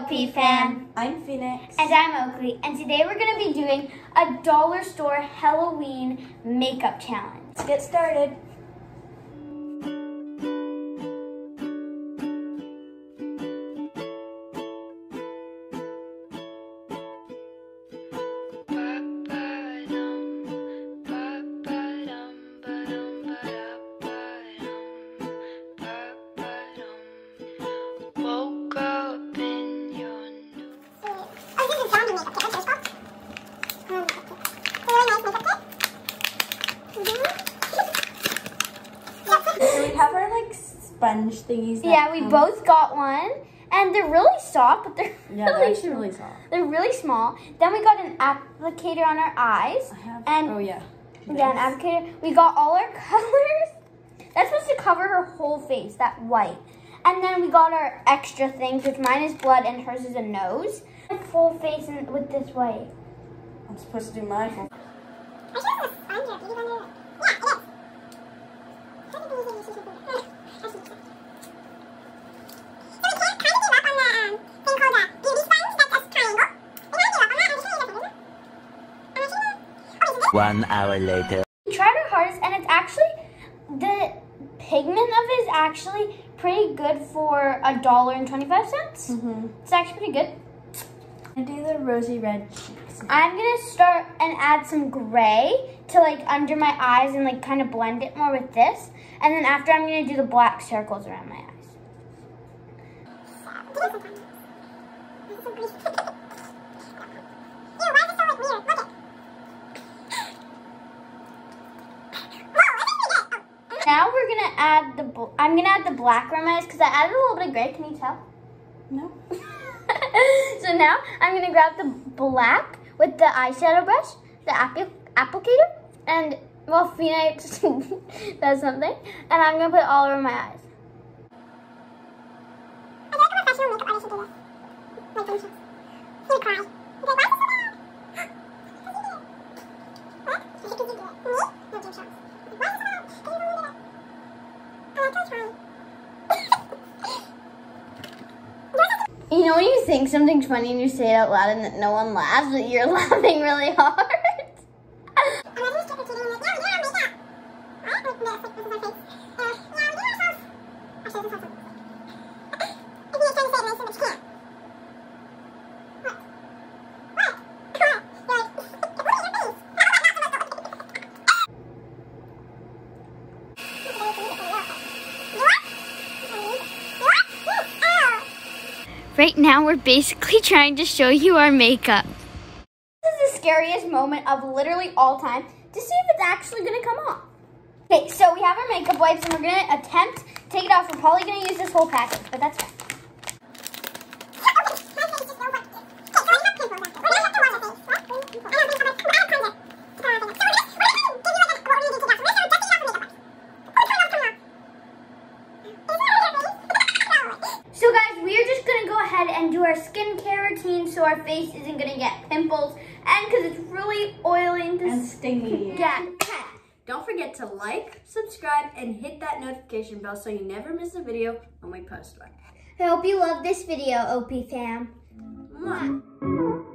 OP fam. I'm Phoenix. And I'm Oakley. And today we're going to be doing a dollar store Halloween makeup challenge. Let's get started. Sponge thingies. Yeah, we come- both got one. And they're really soft, but they're Yeah, they're really, actually really soft. they're really small. Then we got an applicator on our eyes. I have. And oh yeah. Yeah, an applicator. We got all our colors. That's supposed to cover her whole face, that white. And then we got our extra things, which mine is blood and hers is a nose. Full face and with this white. I'm supposed to do mine. for- I should have a sponge or a beauty blender. Yeah, it is. How did they use it? Ugh, that's neat. So we can't kind of give up on the um, thing called a beauty sponge that's a triangle. We might give up on that. I'm just gonna use it. I'm just gonna. Okay, so this One hour later. We tried our hardest, and it's actually the pigment of it is actually pretty good for a dollar and twenty-five cents. Mhm. It's actually pretty good. I do the rosy red cheeks. I'm gonna start and add some gray to like under my eyes and like kind of blend it more with this. And then after I'm gonna do the black circles around my eyes. Give it some time. This is so greasy. Ew, why is it so like weird? Look it. Whoa, I think we did. Oh. Now we're gonna add the, I'm gonna add the black around my eyes because I added a little bit of gray, can you tell? No. so now I'm gonna grab the black with the eyeshadow brush, the applic- applicator, and well, Phoenix does something, and I'm gonna put it all over my eyes. I feel like a professional makeup artist should do this. Like from shows. He would cry. He'd be like, why is this so bad? What? Because you do it. Me? No, Jim Shows. Why is this so bad? Because you don't do that. I like to try. You know when you think something's funny and you say it out loud and that no one laughs, but you're laughing really hard? Imagine just trick-or-treating and like, yeah, yeah, makeup. Right? Like this, like this is our face. Uh, yeah, we do ourselves. Actually, this is awesome. If you're trying to say it nicer, but you can't. What? What? What? You're like, look at your face. How about not so much? Right now, we're basically trying to show you our makeup. This is the scariest moment of literally all time to see if it's actually gonna come off. Okay, so we have our makeup wipes and we're gonna attempt to take it off. We're probably gonna use this whole package, but that's fine. So guys, we are just gonna go ahead and do our skincare routine so our face isn't gonna get pimples and because it's really oily and And this stingy. yeah. Don't forget to like, subscribe, and hit that notification bell so you never miss a video when we post one. I hope you love this video, OP fam. Mwah.